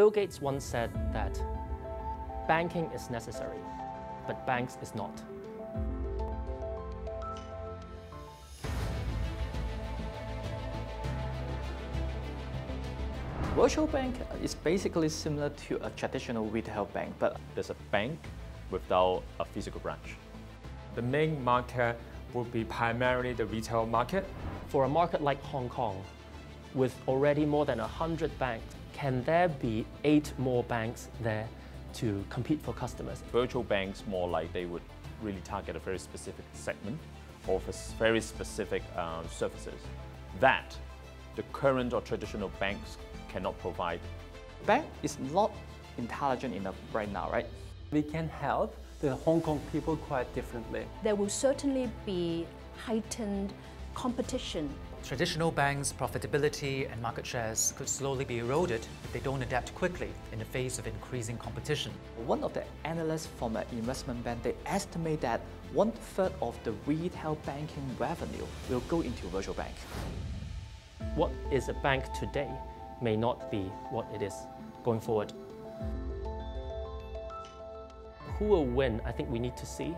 Bill Gates once said that banking is necessary, but banks is not. Virtual bank is basically similar to a traditional retail bank, but there's a bank without a physical branch. The main market would be primarily the retail market. For a market like Hong Kong, with already more than 100 banks, can there be eight more banks there to compete for customers? Virtual banks more like they would really target a very specific segment, or for very specific uh, services that the current or traditional banks cannot provide. Bank is not intelligent enough right now, right? We can help the Hong Kong people quite differently. There will certainly be heightened competition. Traditional banks' profitability and market shares could slowly be eroded if they don't adapt quickly in the face of increasing competition. One of the analysts from an investment bank, they estimate that one third of the retail banking revenue will go into virtual bank. What is a bank today may not be what it is going forward. Who will win, I think we need to see.